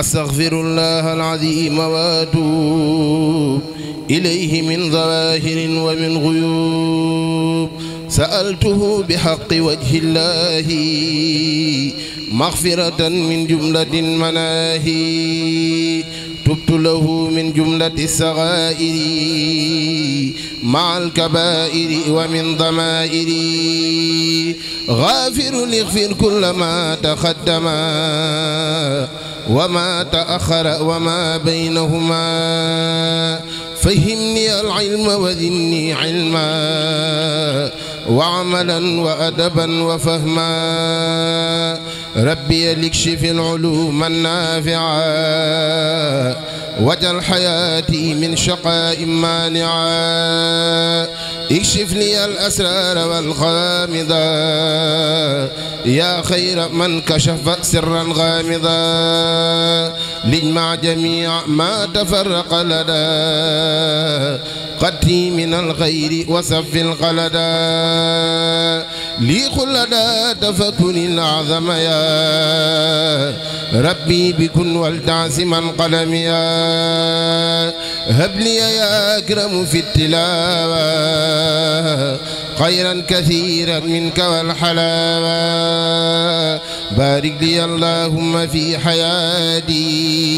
أستغفر الله العظيم وأتوب إليه من ظواهر ومن غيوب. سألته بحق وجه الله مغفرة من جملة المناهي. تبت له من جملة الصغائر مع الكبائر ومن ضمائر. غافر اغفر كل ما تقدم. وما تأخر وما بينهما. فهمني العلم وذني علما. وعملا وأدبا وفهما. ربي لكشف العلوم النافعة وجل حياتي من شقاء مانعا. اكشف لي الأسرار والغامضة يا خير من كشف سرا غامضا. لجمع جميع ما تفرق لدى قدي من الغير وسف القلدا لي خلدا تفكن الأعظم يا ربي بكن والتعس من يا. هب لي يا أكرم في التلاوة خيرا كثيرا منك والحلاوة. بارك لي اللهم في حياتي.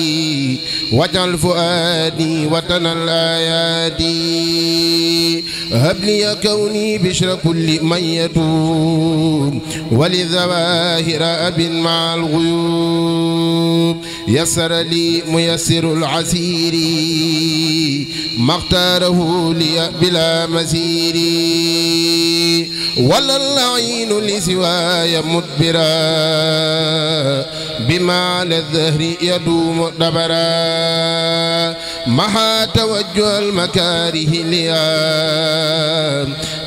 واجعل فؤادي وطن الآيات هب لي كوني بشر كل من يتوب وللظواهر أب مع الغيوب. يسر لي ميسر العسير ما اختاره لي بلا مسير ولا اللعين لسواي مدبرا. بما على الظهر يدوم دبرا محا توجه المكاره ليا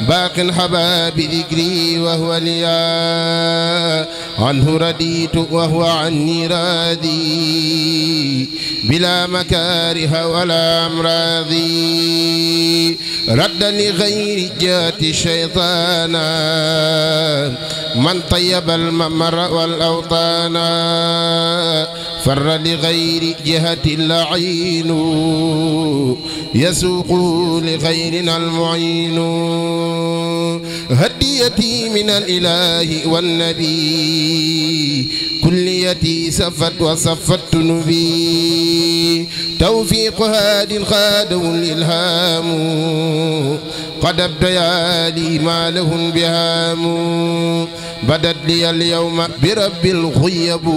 باق حباب ذكري وهو ليا عنه رديت وهو عني راضي. بلا مكاره ولا أمراضي. رد لغير جهة الشيطان من طيب الممر والأوطان. فر لغير جهة اللعين. يسوق لغيرنا المعين. هديتي من الإله والنبي. كليتي سفت وصفت نبي. توفيق هاد خاده الإلهام قد ابتيا لي ما لهم بهام. بدت لي اليوم برب الغيب.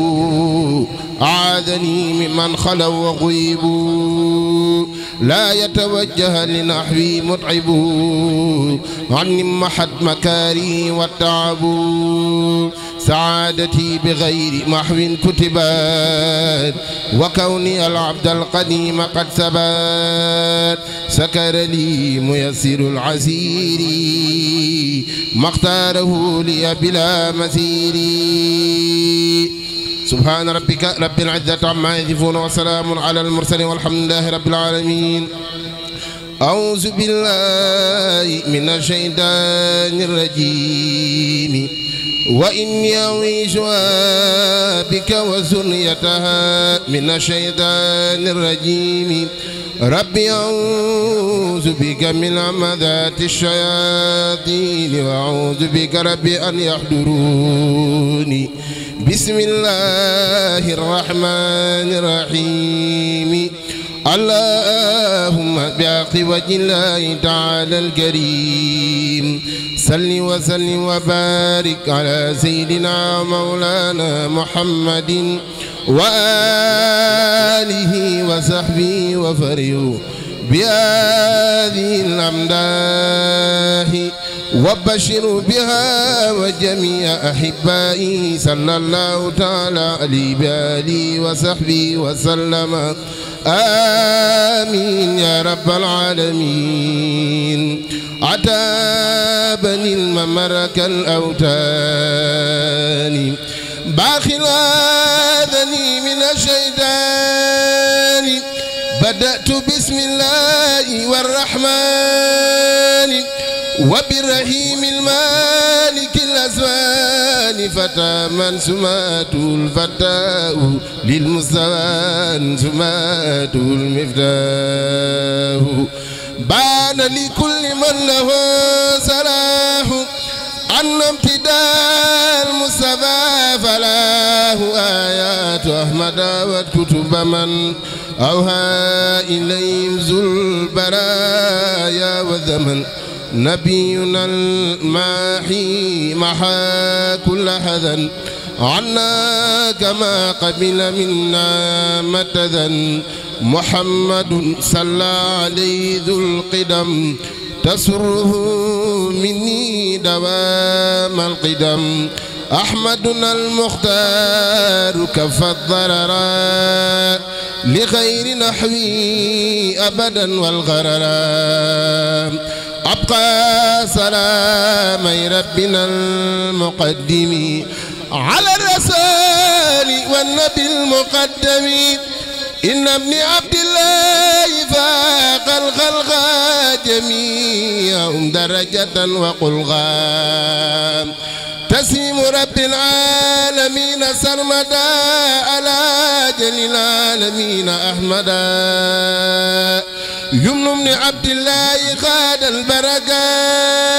أعاذني ممن خلوا وغيبوا. لا يتوجه لنحوي متعب. عني محد مكاري والتعب سعادتي بغير محو كتبات وكوني العبد القديم قد ثبات سكر لي ميسر العسير ما اختاره لي بلا مسير. سبحان ربك رب العزة عما يصفون وسلام على المرسلين والحمد لله رب العالمين. أعوذ بالله من الشيطان الرجيم. وإني أعيشها بك وذريتها من الشيطان الرجيم. ربي أعوذ بك من همذات الشياطين. وأعوذ بك ربي أن يحضروني. بسم الله الرحمن الرحيم. اللهم وجه الله تعالى الكريم. صل وسلم وبارك على سيدنا مولانا محمد وآله وصحبه وفريو بهذه الأمداه وبشر بها وجميع أحبائي صلى الله تعالى عليه بآله وصحبه وسلم. آمين يا رب العالمين. عتابني الممرك الأوتان باخل آذني من الشيطان. بدأت بسم الله والرحمن. وبالرحيم المالك الأزمان فتى من سماته الفتاة للمستوى سماته المفتاح. بان لكل من له سلاه أن امتداء المصطفى فلاه آيات أحمد والكتب من أوها إليهم ذو البرايا والزمن. نبينا الماحي محا كل حزن عنا كما قبل منا متذا محمد صلى عليه ذو القدم. تسره مني دوام القدم. أحمدنا المختار كف الضرر. لغير نحوي أبدا والغرر. أبقى سلامي ربنا المقدم على الرسول والنبي المقدم. إن ابن عبد الله فاق الخلق جميعهم درجة وقلغا تسيم رب العالمين سرمدا على جل العالمين أحمدا. يمن بن عبد الله خاد البركان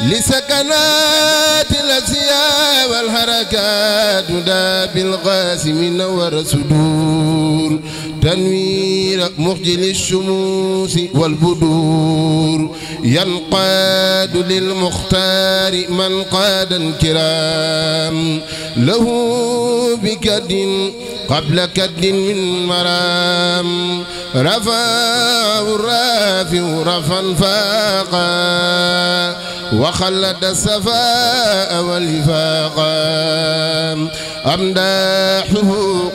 لسكنات الأسياء والحركات دا بالقاسم نور صدور تنوير مخجل الشموس والبدور ينقاد للمختار من قاد الكرام. له بكد قبل كد من مرام. رفع الرافع رفا فاقا. وخلد السفاء والفاقا أمداحه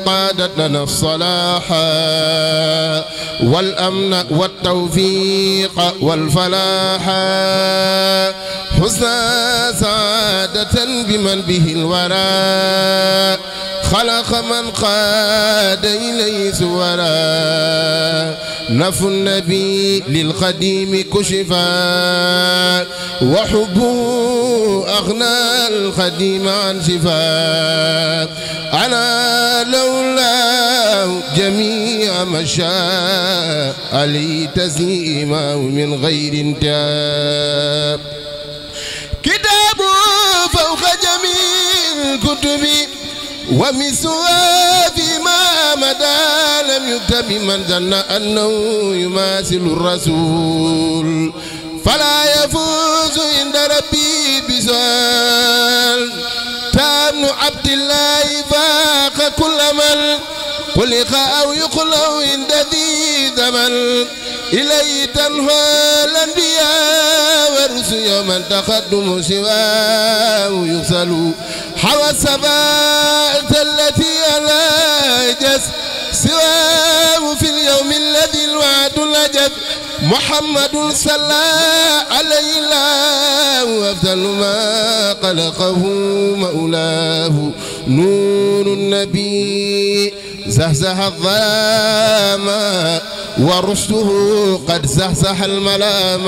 قادت لنا الصلاح والأمن والتوفيق والفلاح. حسن سعادة بمن به الورى. خلق من قاد إليه سورا. نف النبي للقديم كشفا وحبه أغنى القديم عن شفا. أنا لولا جميع مشاء علي تسليما من غير انتاب. كتاب فوق جميع الكتب ومسوا فيما مدى لم يكتب من ظن أنه يماثل الرسول. فلا يفوز عند ربي بسؤال. تام عبد الله فاق كل من خلق أو يخلق عند ذي زمن إليه تنهى الأنبياء والرسل يوما تقدم سواه يغسل حوى السماء التي على جس سواه في اليوم الذي الوعد لجد محمد صلى عليه الله أفضل ما خلقه مولاه نور النبي. زهزه الظلام ورشده قد زهزه الملام.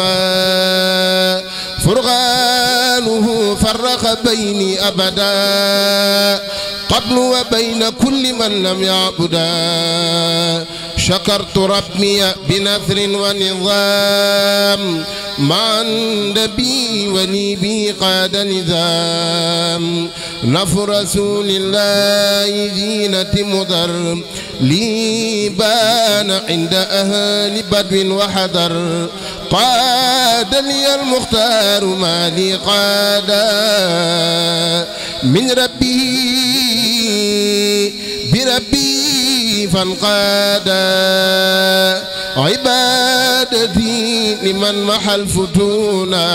فرغانه فرق بيني أبدا قبل وبين كل من لم يعبدا. شكرت ربي بنثر ونظام مع النبي ولي بي قاد نظام. نف رسول الله زينة مضر لي بان عند أهل بدو وحذر. قاد لي المختار ما لي قادا من ربه بربي فانقادا. عبادتي لمن محى الفتونا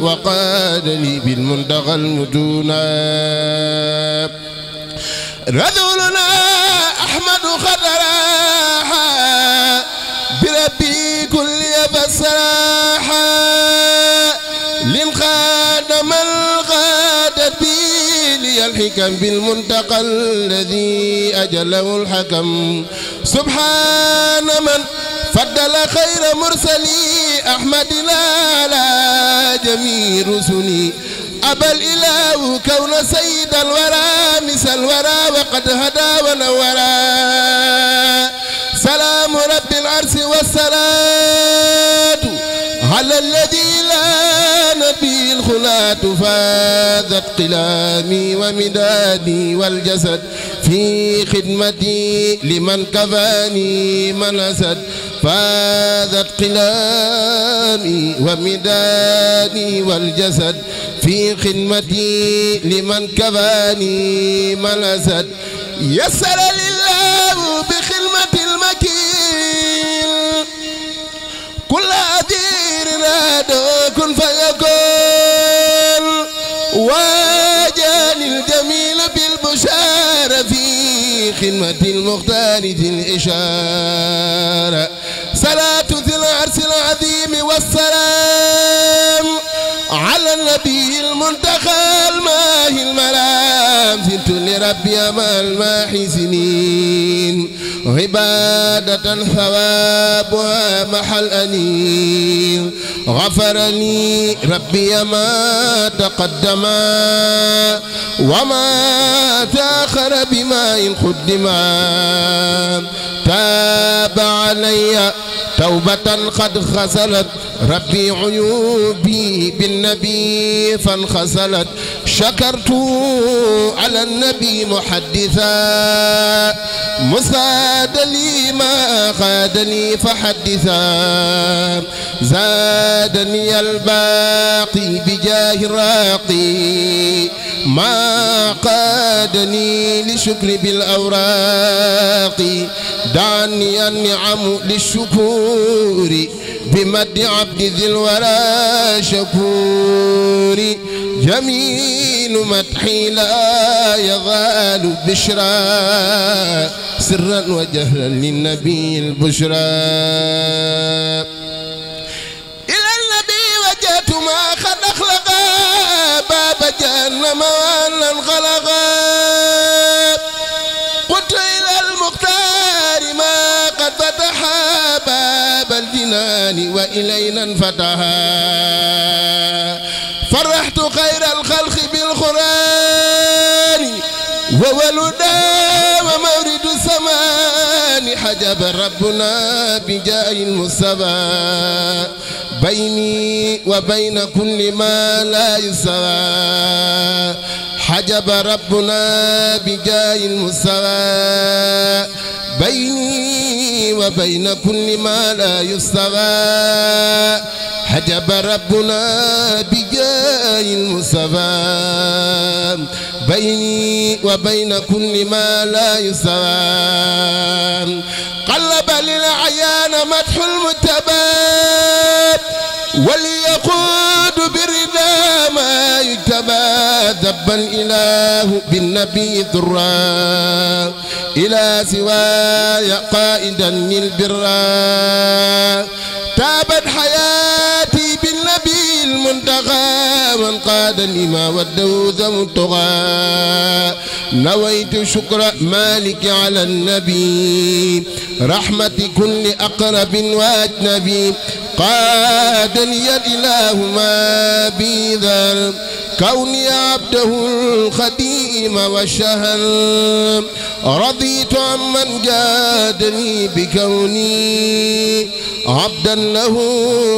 وقاد لي بالمنتقى المتونا. رذولنا أحمد خضراحا الحكم بالمنتقى الذي أجله الحكم. سبحان من فضل خير مرسلي أحمد لا جميع رسلي. أبى الإله كون سيد الورى مثل الورى وقد هدى ونورى. نبي الخلاة فاذت قلامي ومدادي والجسد في خدمتي لمن كفاني من أسد. فاذت قلامي ومدادي والجسد في خدمتي لمن كفاني من أسد. يسر لله بخدمة المكين كل أدير نادو كن فيكون خدمة المختار ذي الإشارة. صلاة ذي العرش العظيم والسلام على النبي المنتقى الماهي الملام. زلت لربي مع الماحي سنين عبادة ثوابها محل أنير. غفرني ربي ما تقدم وما تأخر بما إن قدم. تاب علي توبة قد خسلت. ربي عيوبي بالنبي فانخسلت. شكرت على النبي محدثا. مساد لي ما خادني فحدثا. زادني الباقي بجاه الراقي. ما قادني لشكر بالأوراق. دعني النعم للشكور. بمد عبد ذي الورى شكور. جميل مدحي لا يزال بشرى. سرا وجهلا للنبي البشرى. إلى النبي وجهت ما قد أخلق باب جهنم الجنان وإلينا انفتحا فرحت خير الخلق بالقرآن وولدا ومورد السمان حجب ربنا بجاه المصطفى. بيني وبين كل ما لا يسوى حجب ربنا بجاه المصطفى. بيني وبين كل ما لا يستوى. حجب ربنا بجاه المصطفى بيني وبين كل ما لا يستوى. قلب للعيان مدح المتبات وليقود بالرضا ما يجتبى ذب الإله بالنبي ذرا. إلى سواي قائدا للبرا. تابت حياتي بالنبي المنتقى من قاد لما ودوذ منتقى نويت شكر مالك على النبي رحمة كل أقرب وأجنبي. قاد لي الإله ما بذل كوني عبده الخديم والشهر رضيت عمن جادني بكوني عبدا له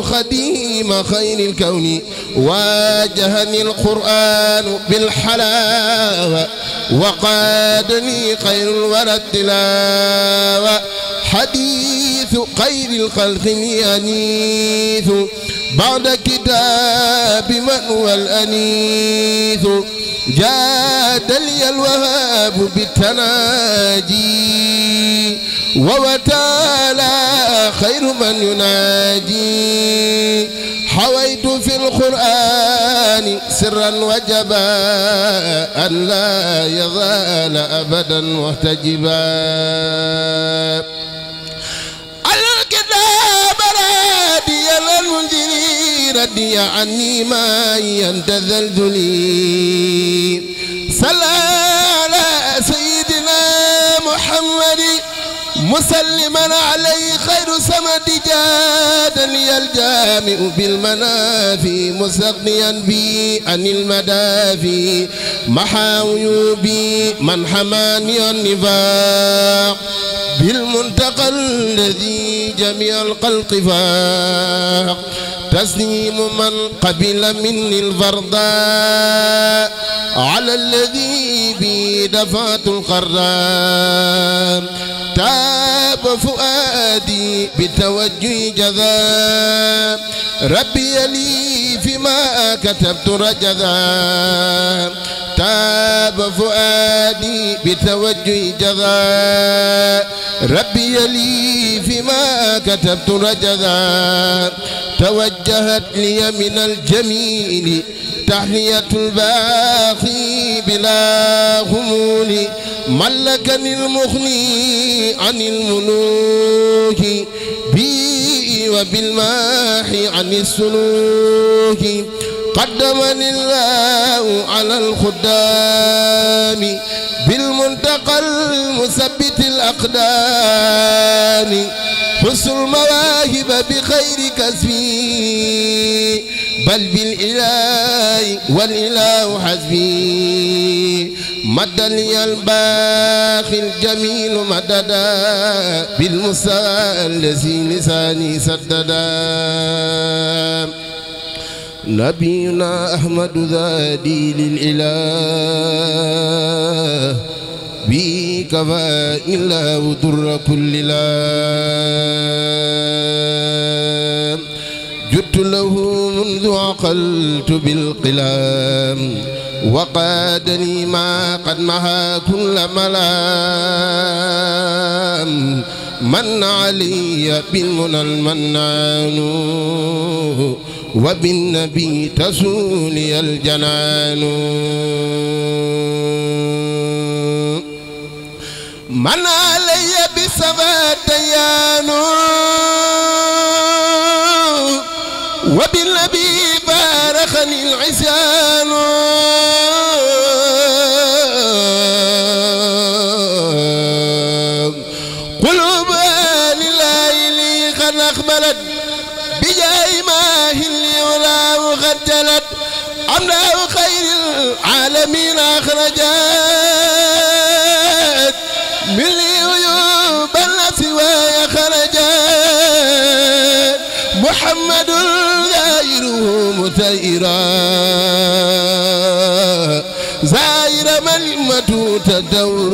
خديم خير الكون واجهني القرآن بالحلاوة وقادني خير الورى التلاوة حديث خير الخلق ينيث. بعد كتاب من هو الأنيث. جاد لي الوهاب بالتناجي. ووتالى خير من يناجي. حويت في القرآن سرا وجبا أن لا يزال أبدا محتجبا. ردي عني ما ينتذلذلي صلى على سيدنا محمد مسلما عليه خير سمد جادني الجامع بالمنافي مستغنيا بي عن المدافي. محا عيوبي من حماني النفاق. بالمنتقى الذي جميع الخلق فاق. تسليم من قبل مني الفرضاء على الذي بي دفعت القرام تاب فؤادي بتوجه جذا. ربي لي فيما كتبت رجذا. تاب فؤادي بتوجه جذا. ربي لي فيما كتبت رجذا. توجهت لي من الجميل تحلية الباقي بلا غمول. ملكني المغني عن الملوك بي وبالماح عن السلوك. قدمني الله على الخدام بالمنتقى المثبت الأقدام. حسن المواهب بخير كسبي بل بالإله والإله حسبي. مد لي الباخي الجميل مددا بالمساء الذي لساني سددا. نبينا أحمد ذادي للإله بي كفى إلا وضر كل لا جدت له منذ عقلت بالقلام. وقادني ما قد مها كل ملام. من علي بالمنى المنان وبالنبي تسولي الجنان. من علي بسبا ديان وبالنبي بارخني العصيان. العالمين أخرجت من لي عيوب النفس وهي خرجت. محمد زائره متئرا زائر من تدور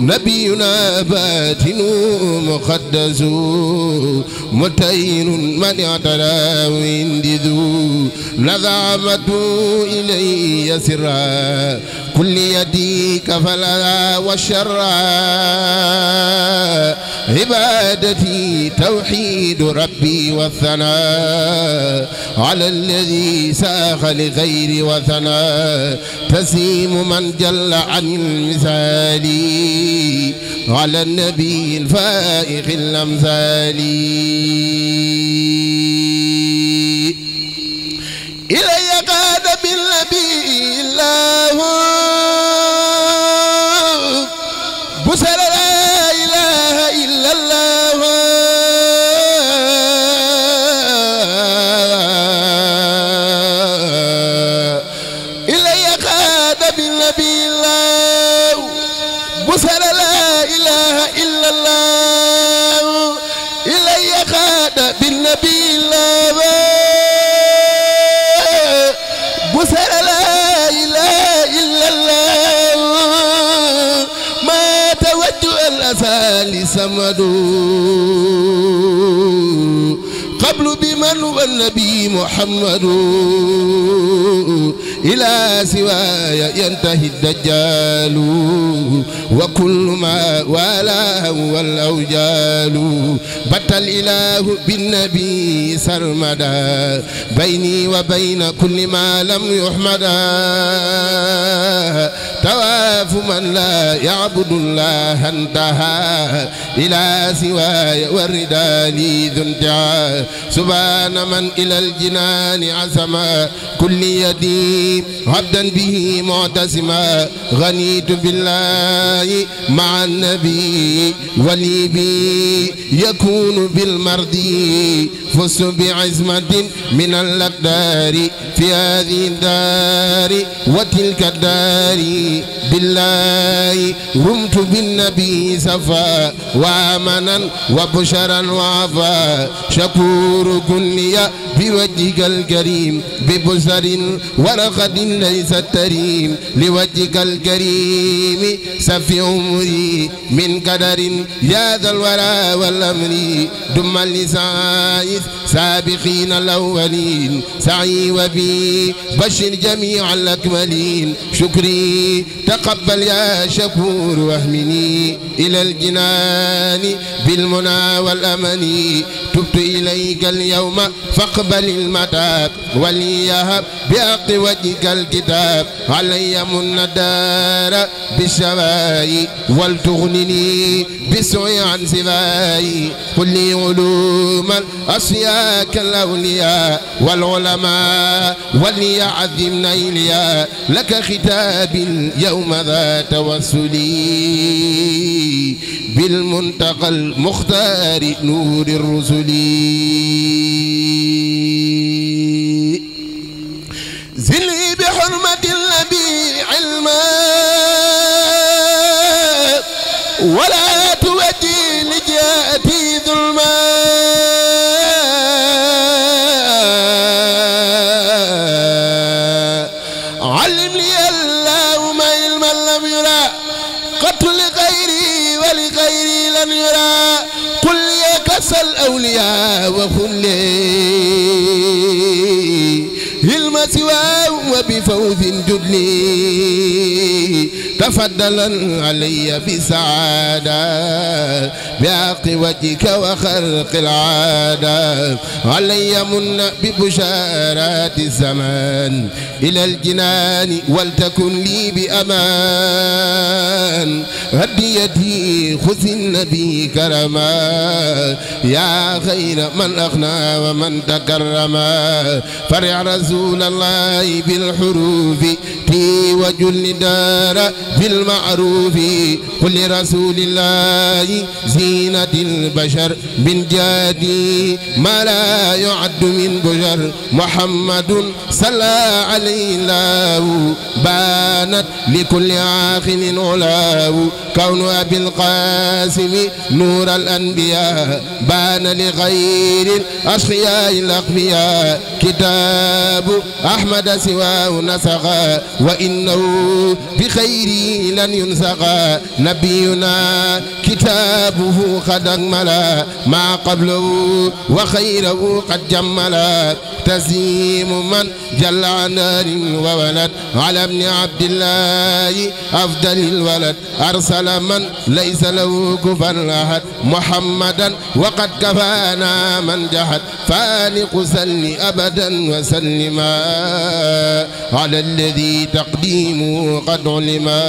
نبينا باتن مقدس. متين من اعترى ويندذو نظامة إلي سرا. كل يديك فلا والشر عبادتي توحيد ربي والثناء على الذي ساخ لغير وثناء. تسيم من جل عن المثال على النبي الفائق الأمثال. إلي قاد بالنبي الله. بسر قبل بمن والنبي محمد؟ إلى سواي ينتهي الدجال وكل ما والاه والأوجال بت الإله بالنبي سرمدا بيني وبين كل ما لم يحمدا تواف من لا يعبد الله انتهى. إلى سواي والردى لي ذو انتهى. سبحان من إلى الجنان عزما كل يدي عبدا به معتسما غنيت بالله مع النبي ولي بي. يكون بالمرضي فزت بعزمة من الأقدار في هذه الدار. وتلك الدار بالله رمت بالنبي صفا وآمنا وبشرا وعفا. شكور كلي بوجهك الكريم ببشر ورقد ليس التريم. لوجهك الكريم سفي عمري من قدر يا ذا الورى دم اللسان سابقين الأولين سعي وبي بشر جميع الأكملين. شكري تقبل يا شكور واهمني إلى الجنان بالمنى والأمن. تبت إليك اليوم فاقبل المتاب وليهب بحق وجهك الكتاب. علي من الدار بالشواي ولتغنني بالسوء عن سواي. قل لي علوما أصياك الأولياء والعلماء وليعظم نيليا لك ختاب اليوم ذا توسلي بالمنتقى المختار نور الرسل. سواه وبفوز جدلي تفضلا علي بسعادة بحق وجهك وخلق العادة. علي من ببشارات الزمان إلى الجنان ولتكن لي بأمان. هديتي خذ النبي كرما يا خير من أغنى ومن تكرما. فرع رسول الله بالحروف تي وجل دار بالمعروف قل لرسول الله زينة البشر من جادي ما لا يعد من بشر محمد صلى عليه الله بانت لكل عاقل علاه كون أبي القاسم نور الأنبياء بان لغير الأشقياء الأقبياء كتاب أحمد سواه نسخا وإنه بخير لن نبينا كتابه قد أكملا ما قبله وخيره قد جملا تسليم من جل عن وولد على ابن عبد الله أفضل الولد. أرسل من ليس له كفا أحد محمدا وقد كفانا من جحد. فالق سل أبدا وسلما على الذي تقديمه قد علما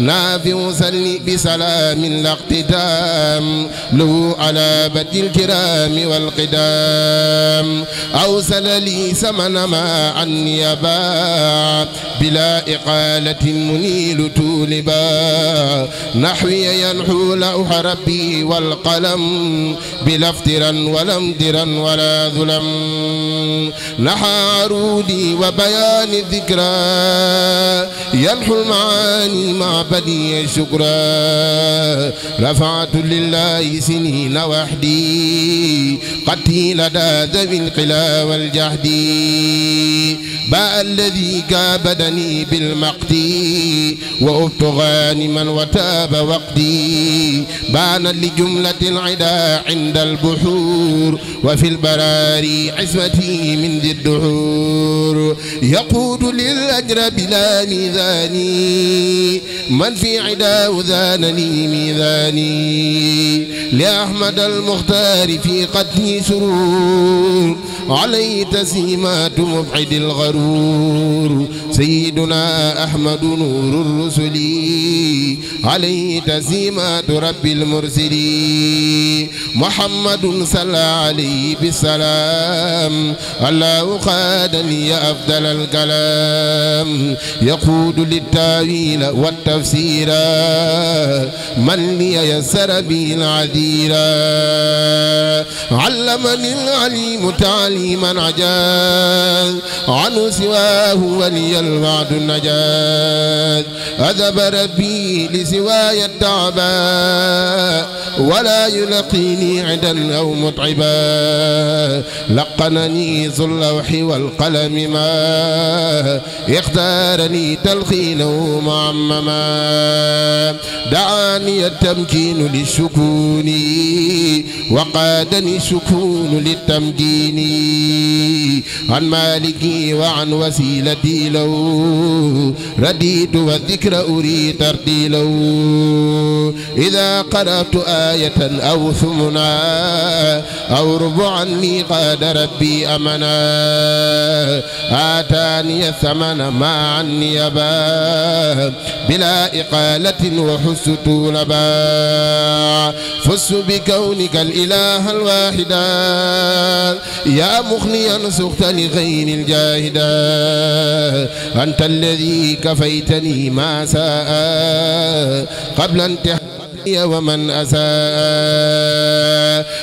نافع سل بسلام لا اقتدام. له على بد الكرام والقدام. أوصل لي سمن ما عني باع بلا إقالة منيل تولبا. نحوي ينحو لوح ربي والقلم. بلا افترا ولا امدرا ولا ظلم. نحى عرودي وبيان الذكرى. ينحو المعاني مع بديع الشكرى رفعت لله سنين وحدي. قتي لدى ذوي القلا والجهد. باء الذي كابدني بالمقت وأبت غانما وتاب وقتي. بان لجملة العدا عند البحور وفي البراري عزمتي من ذي الدحور. يقود للأجر بلا ميزان من في عداه ذان لي ميزاني. لأحمد المختار في قتل سرور عليه تسيمات مبعد الغرور. سيدنا أحمد نور الرسل. عليه تزيمات رب المرسلين. محمد صلى عليه بالسلام. الله قاد لي أفضل الكلام. يقود للتأويل والتفسير. من لي يسر به العذيرا علمني العليم تعليما عجاز عنه سواه ولي الوعد النجاة أذب ربي لسواي التعباء ولا يلقيني عدا أو متعبا لقنني ذو اللوح والقلم ما اختارني تلقينه معمما دعاني التمكين للشكون وقادني السكون للتمكين. عن مالكي وعن وسيلتي لو رديت والذكر أريد ترتيلو إذا قرأت آية أو ثمنا أو ربعا لي قاد ربي أمنا آتاني الثمن ما عني يبا بلا إقالة وحس طولبا فس بكونك الإله الواحدا يا مغنيا سخت لغير الجاهدا أنت الذي كفيتني ما ساء قبل انتهاء ومن أساء.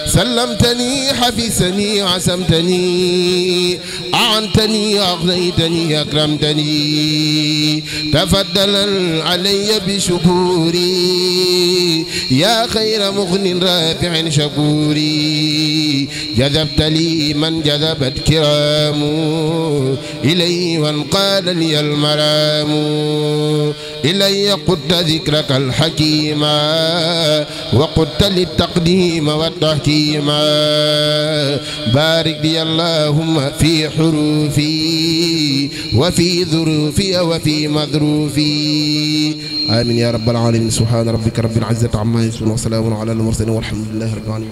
سلمتني حفظني عسمتني أعنتني أغنيتني أكرمتني. تفضلا علي بشكوري. يا خير مغن رافع شكوري. جذبت لي من جذبت كرام إلي وانقاد لي المرام إلي قدت ذكرك الحكيم وقدت للتقديم والتحكيم بارك لي اللهم في حروفي وفي ظروفي وفي مظروفي. آمين يا رب العالمين. سبحان ربك رب العزة عما يصفون وسلام على المرسلين والحمد لله رب العالمين.